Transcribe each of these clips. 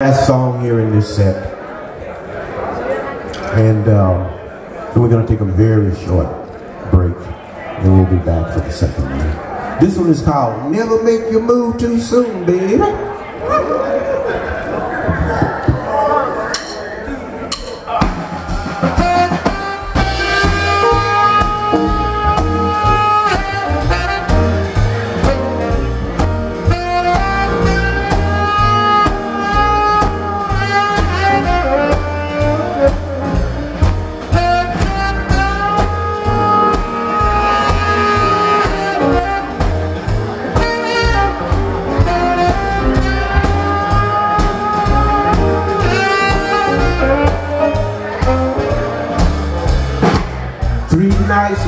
last song here in this set. And um, we're going to take a very short break. And we'll be back for the second one. This one is called Never Make You Move Too Soon, baby.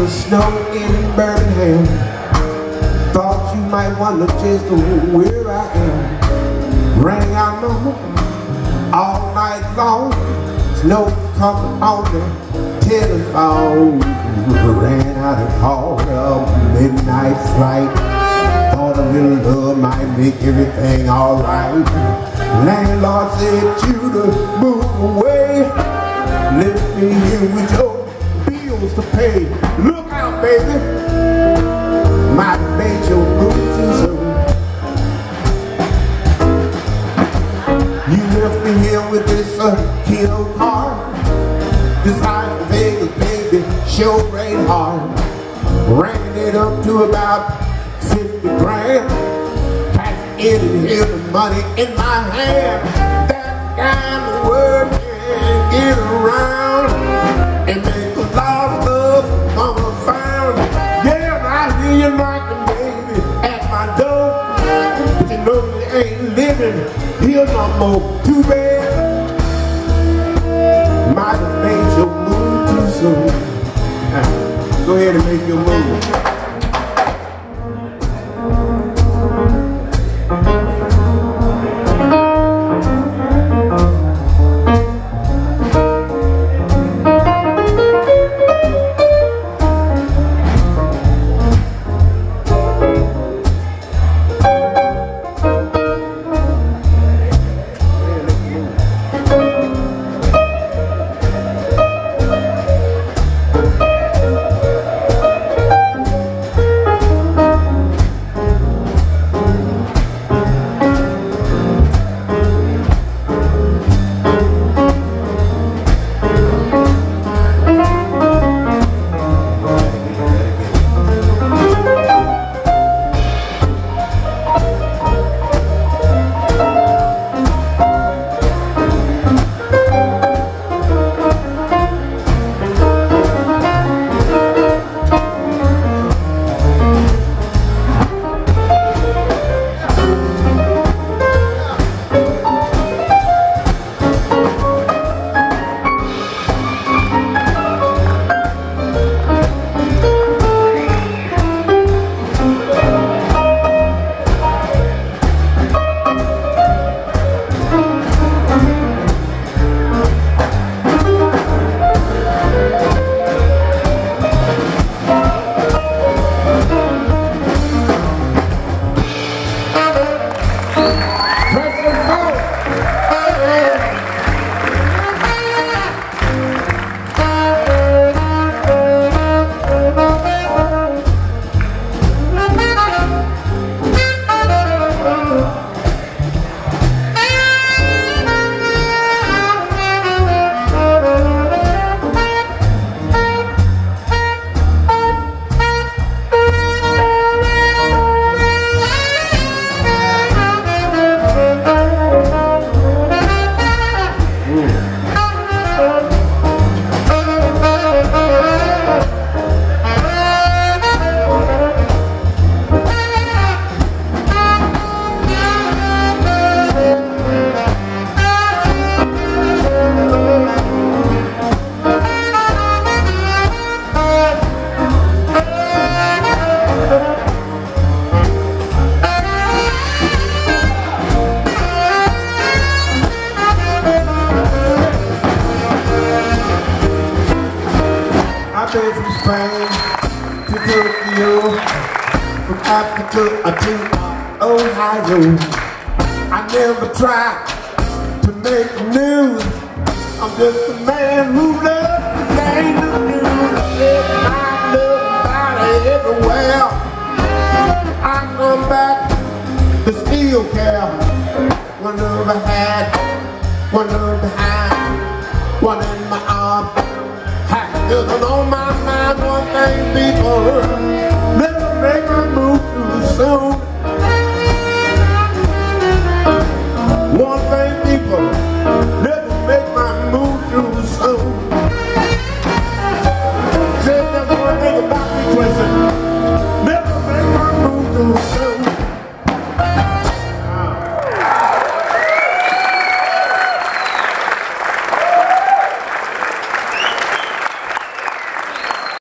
Of snow in Birmingham. Thought you might wonder just where I am. Rang out mama all night long. Snow coming on the telephone. Ran out and called a midnight flight. Thought a little love might make everything alright. Landlord said you to move away. Left me here with to pay. Look out, baby. My move too soon. You left me here with this uh, kilo car. Decided to Vegas, baby, show rain hard. Ran it up to about 50 grand. Cash in and hear the money in my hand. That kind of word can't get around soon. Ah, go ahead and make your move. Africa to Ohio. I never tried to make news. I'm just a man who loves to sing the blues. I live my love body everywhere. I come back to steel care. One love ahead, one love behind, one in my arms. Half a dozen on my mind, one thing before. Never make a move coração